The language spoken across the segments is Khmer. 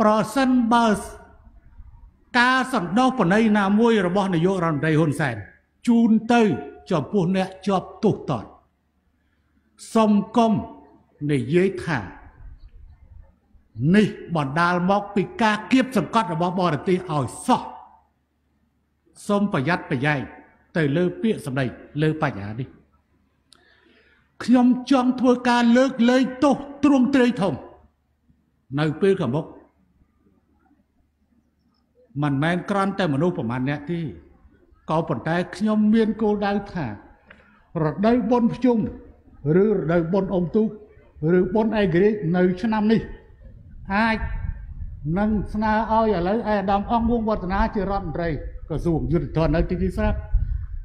ប្រសិនបើការសន្តោសបណីណាមួយរបស់នាយករដ្ឋមន្ត្រីហ៊ុនសែនជូនទៅចំពោះអ្នកជាប់ទោសតន់សុំគុំនិយាយថានេះបណ្ដាលមកពីការគៀបសង្កត់របស់បរទេសឲ្យសោះសូមប្រយ័ត្នប្រយែងទៅលើពាក្យសម្ដីលើបញ្ហានេះខ្ញុំចង់ធ្វើការលើកលែងទោសទ្រង់ទ្រាយធំ នៅពេលខាងមុខ មិនមែនគ្រាន់តែមនុស្សប្រមាណអ្នកទេក៏ប៉ុន្តែខ្ញុំមានគោលដៅថារដូវបុណ្យភ្ជុំឬរដូវបុណ្យអុំទូកឬបុណ្យឯករាជ្យនៅឆ្នាំនេះអាចនឹងស្នើឲ្យឥឡូវឯអាដាមអង្គវងវឌ្ឍនាជារដ្ឋមន្ត្រីក្រសួងយុទ្ធភ័ណ្ឌនៅទីនេះស្រាប់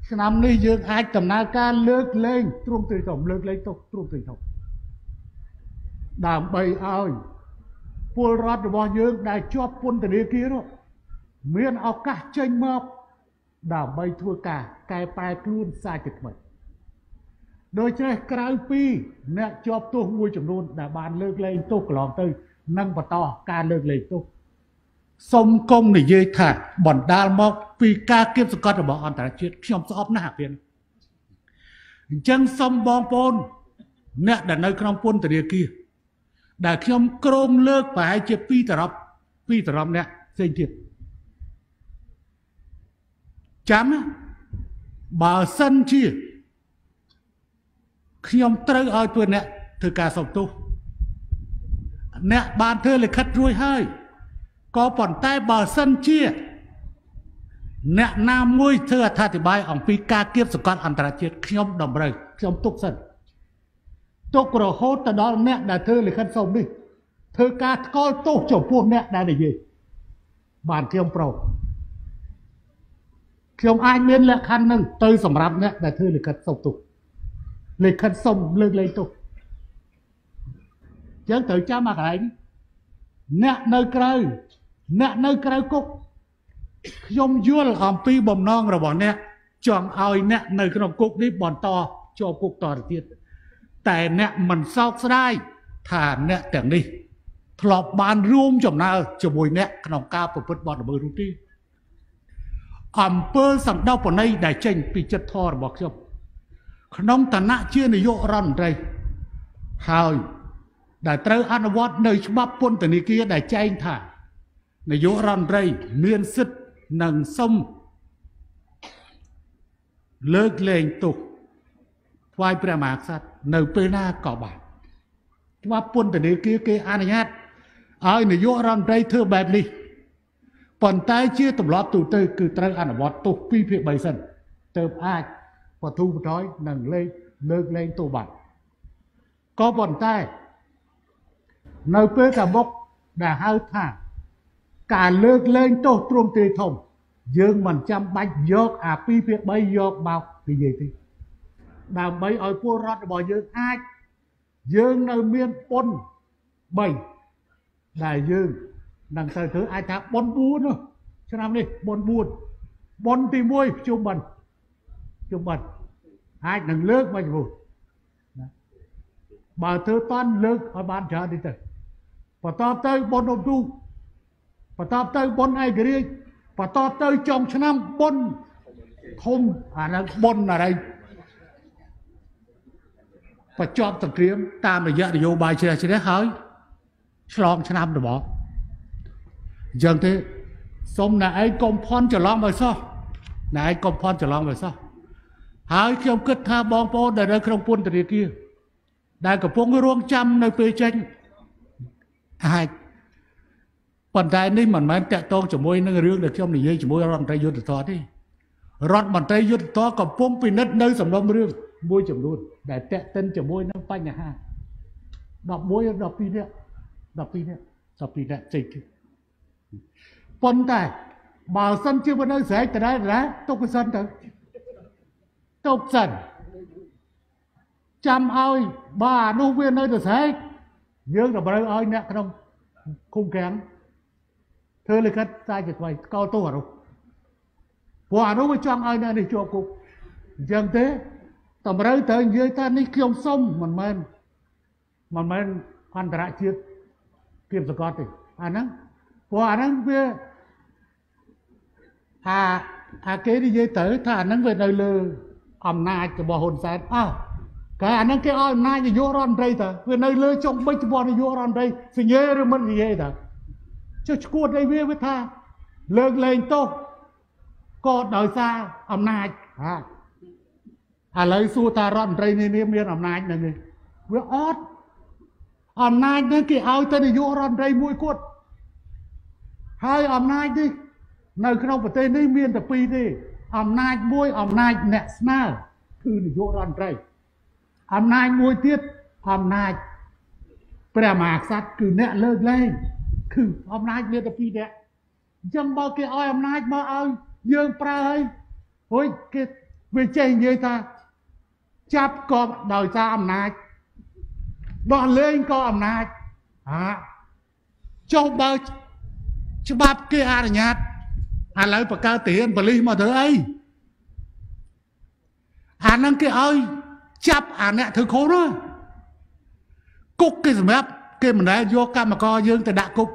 ឆ្នាំនេះយើងអាចដំណើរការលើកលែងទ្រង់ទ្រាយធំលើកលែងទុកទ្រង់ទ្រាយធំដើម្បីឲ្យពលរដ្ឋរបស់យើងដែលជាប់ពន្ធនាគារនោះ មានឱកាសចេញមកដើម្បីធ្វើការកែប្រែខ្លួនសាជាថ្មីដូច្នេះក្រៅពីអ្នកជាប់ទោសមួយចំនួន ដែលបានលើកលែងទោសកន្លងទៅនឹងបន្តការលើកលែងទោសសុំគុំនិយាយថាបណ្ដាលមក ពីការគៀបសង្កត់របស់អន្តរជាតិខ្ញុំស្អប់ណាស់អាពានអញ្ចឹងសុំបងប្អូនអ្នកដែលនៅក្នុងពន្ធនាគារដែលខ្ញុំក្រងលើកប្រហែលជា2តរ៉ប់2តរ៉ប់អ្នកផ្សេងទៀត ចាំបើសិនជាខ្ញុំត្រូវឲ្យធ្វើអ្នកធ្វើការសុំទោសអ្នកបានធ្វើលិខិតរួចហើយក៏ប៉ុន្តែបើសិនជា អ្នកណាមួយធ្វើអត្ថាធិប្បាយអំពីការគៀបសង្កត់អន្តរជាតិខ្ញុំតម្រូវខ្ញុំទុកសិនទុករហូតទៅដល់អ្នកដែលធ្វើលិខិតសុំនេះធ្វើការថ្កោលទោសចំពោះអ្នកដែលនិយាយបានខ្ញុំប្រោ ខ្ញុំអាចមានលក្ខខណ្ឌនឹងទៅសម្រាប់អ្នកដែលធ្វើលិខិតសុំទោសលិខិតសុំលើកលែងទោសចឹងត្រូវចាំអាកន្លែងអ្នកនៅក្រៅអ្នកនៅក្រៅគុកខ្ញុំយល់អំពីបំណងរបស់អ្នកចង់ឲ្យអ្នកនៅក្នុងគុកនេះបន្តជាប់គុកតទៅទៀតតែអ្នកមិនសោកស្ដាយថាអ្នកទាំងនេះធ្លាប់បានរួមចំណើជាមួយអ្នកក្នុងការប្រព្រឹត្តបទល្មើសនោះទេ អំពើសម្ដៅបណីដែលចេញពីចិត្តធម៌របស់ខ្ញុំក្នុងឋានៈជានាយករដ្ឋមន្ត្រីហើយដែលត្រូវអនុវត្តនៅច្បាប់ពន្ធនាគារដែលចែងថានាយករដ្ឋមន្ត្រីមានសិទ្ធិនឹងសុំលើកលែងទោសថ្វាយព្រះមហាក្សត្រនៅពេលណាក៏បានច្បាប់ពន្ធនាគារគេអនុញ្ញាតឲ្យនាយករដ្ឋមន្ត្រីធ្វើបែបនេះ ប៉ុន្តែជាទម្លាប់ទូទៅគឺត្រូវអនុវត្តទោស2ភាគ3សិនទើបអាចបទូបថយនិងលេខលើកលែងទោសបានក៏ប៉ុន្តែនៅពេលខាងមុខដែលហៅថាការលើកលែងទោសទ្រង់ទ្រាយធំ យើងមិនចាំបាច់យកអា2ភាគ3យកមកនិយាយទេដើម្បីឲ្យពលរដ្ឋរបស់យើងអាចយើងនៅមានពុន3ដែលយើង នឹងត្រូវធ្វើអាចថាបុណ្យ4នោះឆ្នាំនេះបុណ្យ4បុណ្យទី1ភ្ជុំបិណ្ឌភ្ជុំបិណ្ឌអាចនឹងលើកមកចំពោះណាបើធ្វើតាន់លើកឲ្យបានច្រើននេះទៅបន្តទៅបុណ្យអុំទូកបន្តទៅបុណ្យឯករាជ្យបន្តទៅចុងឆ្នាំបុណ្យធំអានឹងបុណ្យអីបញ្ចប់សង្គ្រាមតាមរយៈនយោបាយជ្រះជ្រះហើយឆ្លងឆ្នាំទៅមក អញ្ចឹងទេសុំណែឯងកុំផន់ច្រឡំឲ្យសោះណែឯងកុំផន់ច្រឡំឲ្យសោះហើយខ្ញុំគិតថាបងប្អូនដែលនៅក្នុងពន្ធនាគារដែលកំពុងរងចាំនៅពេលចេញអាចប៉ុន្តែនេះមិនមែនតាក់ទងជាមួយនឹងរឿងដែលខ្ញុំនិយាយជាមួយរដ្ឋមន្ត្រីយុទ្ធសាស្ត្រទេរដ្ឋមន្ត្រីយុទ្ធសាស្ត្រកំពុងពិនិត្យនៅសំណុំរឿងមួយចំនួនដែលតាក់ទិនជាមួយនឹងបញ្ហា11 12នាក់12នាក់12នាក់ចេញទៀត ប៉ុន្តែបើសិនជាមិននៅស្រែកដដែលដដែលទុកសិនទៅទុកសិនចាំឲ្យបើអានោះវានៅទៅស្រែកយើងតម្រូវឲ្យអ្នកក្នុងឃុំកាំងធ្វើលិខិតសារជាថ្មីកោតទោសអានោះព្រោះអានោះវាចង់ឲ្យអ្នកនេះជាប់គុកអញ្ចឹងទេតម្រូវត្រូវនិយាយថានេះខ្ញុំសុំមិនមែនមិនមែនអន្តរជាតិគៀបសកតទេអាហ្នឹង ព្រោះអាហ្នឹងវាថាថាគេនិយាយទៅថាអាហ្នឹងវានៅលើអំណាចរបស់ហ៊ុនសែនអើតែអាហ្នឹងគេឲ្យអំណាចនាយករដ្ឋមន្ត្រីតើវានៅលើចុងបិចរបស់នាយករដ្ឋមន្ត្រីសញ្ញេឬមិននិយាយតើចុះឈួតអីវាវាថាលើកលែងទោសក៏ដោយសារអំណាចហាឥឡូវសួរថារដ្ឋមន្ត្រីនេះមានអំណាចនឹងនេះវាអត់អំណាចនេះគេឲ្យទៅនាយករដ្ឋមន្ត្រីមួយគត់ ហើយអំណាចនេះនៅក្នុងប្រទេសនេះមានតែពីរទេអំណាចមួយអំណាចអ្នកស្នើគឺនាយករដ្ឋមន្ត្រីអំណាចមួយទៀតអំណាចព្រះមហាក្សត្រគឺអ្នកលើកលែងគឺអំណាចមានតែពីរនាក់អញ្ចឹងបើគេឲ្យអំណាចមកឲ្យយើងប្រើហើយហួយគេវាចេះនិយាយថាចាប់ក៏ដោយសារអំណាចដោះលែងក៏អំណាចហាចុះបើ ច្បាប់គេអនុញ្ញាតឥឡូវបកើទានបលិសមកធ្វើអីអាហ្នឹងគេឲ្យចាប់អាអ្នកធ្វើខុសនោះគុកគេសម្រាប់គេមិនដែលយកកម្មករយើងទៅដាក់គុក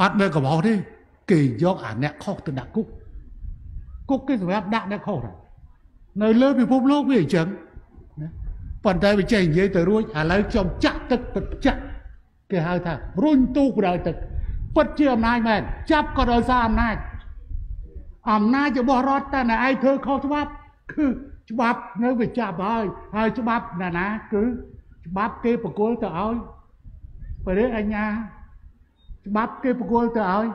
អត់មើលកំហុសទេគេយកអាអ្នកខុសទៅដាក់គុកគុកគេសម្រាប់ដាក់អ្នកខុសនៅលើពិភពលោកវាអញ្ចឹងណាប៉ុន្តែវាចេះនិយាយទៅរួចឥឡូវខ្ញុំចាក់ទឹកទឹកចាក់ គេហៅថារុញទូកដល់ទឹកពិតជាអំណាចមែនចាប់ក៏ដោយសារអំណាចអំណាចរបស់រដ្ឋតែណែឯងធ្វើខុសច្បាប់គឺច្បាប់នៅវាចាប់ហើយហើយច្បាប់ណាណាគឺច្បាប់គេបកគលទៅឲ្យបរិអញ្ញាច្បាប់គេបកគលទៅឲ្យ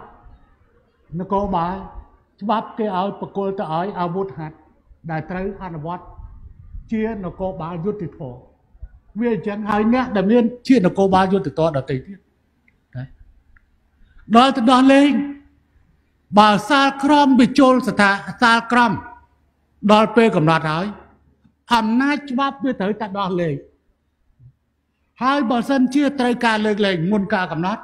នគរបាលច្បាប់គេឲ្យបកគលទៅឲ្យអាវុធហត្ថដែលត្រូវអនុវត្តជានគរបាលយុត្តិធម៌ វាអញ្ចឹងហើយអ្នកដែលមានជានគរបាលយុត្តិធម៌ដទៃទៀតដល់ទៅដោះលែងបើសាលក្រមវាចូលស្ថាសាលក្រមដល់ពេលកំណត់ហើយអំណាចច្បាប់វាត្រូវតែដោះលែងហើយបើសិនជាត្រូវការលើកលែងមុនការកំណត់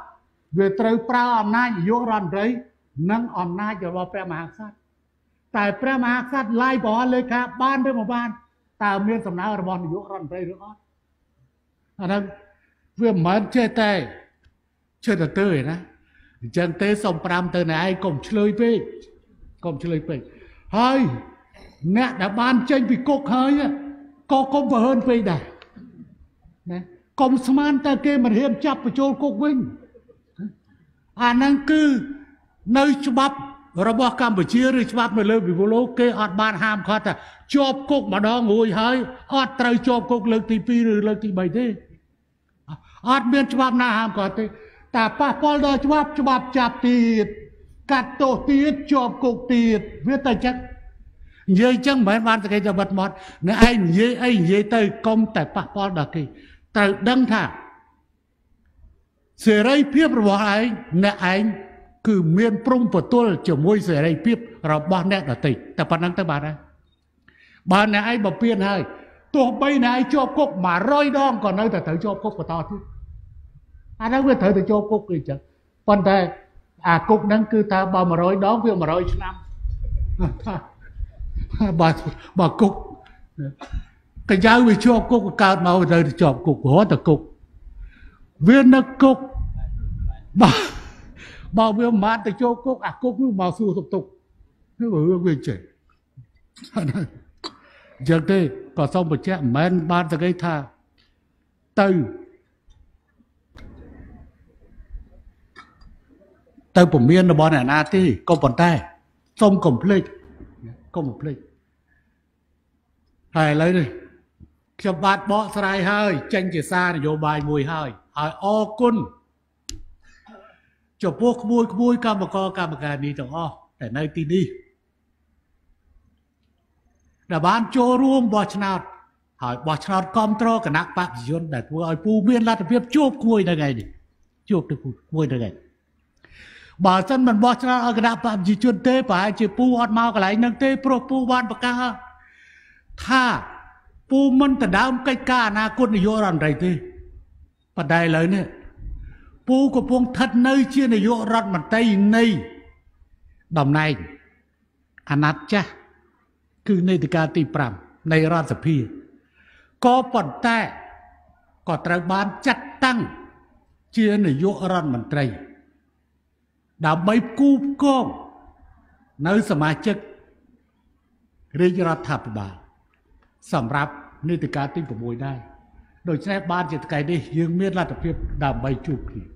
វាត្រូវប្រើអំណាចនាយករដ្ឋមន្ត្រីនិងអំណាចរបស់ព្រះមហាក្សត្រតែព្រះមហាក្សត្រឡាយប្រហែលលេខាបានឬមិនបានតើមានសំណើរបស់នាយករដ្ឋមន្ត្រីឬអត់ អាហ្នឹងវាមិនមែនចេះតែចេះតែទៅឯណាអញ្ចឹងទេសុំ5ទៅណែឯងកុំឆ្លើយពេកកុំឆ្លើយពេកហើយអ្នកដែលបានចេញពីគុកហើយក៏កុំប្រហើនពេកដែរណាកុំស្មានតែគេមិនហ៊ានចាប់បញ្ចូលគុកវិញអាហ្នឹងគឺនៅច្បាប់ របស់កម្ពុជាឬច្បាប់នៅលើពិភពលោកគេអត់បានហាមឃាត់ថាជាប់គុកម្ដងរួចហើយអត់ត្រូវជាប់គុកលើកទី2ឬលើកទី3ទេអត់មានច្បាប់ណាហាមឃាត់ទេតែប៉ះពាល់ដល់ច្បាប់ច្បាប់ចាប់ទៀតកាត់ទោសទៀតជាប់គុកទៀតវាតែចឹងនិយាយចឹងមិនមែនបានតែគេទៅបិទមាត់អ្នកឯងនិយាយអីនិយាយទៅកុំតែប៉ះពាល់ដល់គេត្រូវដឹងថាសេរីភាពរបស់ឯងអ្នកឯង គឺមានព្រំប្រទល់ជាមួយសេរីភាពរបស់អ្នកដទៃតែប៉ុណ្្នឹងទៅបាទហើយបើអ្នកឯងបំពេញហើយទោះបីអ្នកឯងជាប់គុក100ដងក៏នៅតែត្រូវជាប់គុកបន្តទៀតអានោះវាត្រូវតែជាប់គុកគឺអញ្ចឹងប៉ុន្តែអាគុកហ្នឹងគឺតើបើ100ដងវា100ឆ្នាំបើបើគុកកញ្ចៅវាជាប់គុកកើតមកទៅជាប់គុករត់តែគុកវានឹកគុកបើ បើវាមិនបានទៅចូលគុកអាគុកនោះមកសួរទុកទុកគឺរឿងវាចេះអញ្ចឹងទេក៏សូមបញ្ជាក់មិនមែនបានតែគេថាទៅទៅពមៀនរបស់អ្នកណាទេក៏ប៉ុន្តែសូមកុំភ្លេចកុំភ្លេចហើយឥឡូវនេះខ្ញុំបាទបកស្រាយហើយចេញជាសារនយោបាយមួយហើយហើយអរគុណ ចំពោះក្មួយក្មួយកម្មករកម្មការនេះទាំងអស់តែនៅទីនេះដែលបានចូលរួមបោះឆ្នោតហើយបោះឆ្នោតគ្រប់គ្រងគណៈបព្វជិជនដែលធ្វើឲ្យពូមានលទ្ធភាពជួបក្មួយនៅថ្ងៃនេះជួបទៅក្មួយនៅថ្ងៃបើសិនមិនបោះឆ្នោតឲ្យគណៈបព្វជិជនទេប្រហែលជាពូអត់មកកន្លែងហ្នឹងទេព្រោះពូបានប្រកាសថាពូមិនដណ្ដើមកិច្ចការអនាគតនយោបាយរដ្ឋមន្ត្រីទេប៉ុន្តែឥឡូវនេះ ពូកំពុងស្ថិតនៅជានាយករដ្ឋមន្ត្រីនៃតំណែងអាណត្តិចាស់គឺនីតិកាលទី5នៃរដ្ឋសភាក៏ប៉ុន្តែក៏ត្រូវបានចាត់តាំងជានាយករដ្ឋមន្ត្រី ដើម្បីគូផ្គងនៅសមាជិករាជរដ្ឋាភិបាលសម្រាប់នីតិកាលទី6ដែរដូច្នេះបានជាថ្ងៃនេះយើងមានលទ្ធភាពដើម្បីជួបគ្នា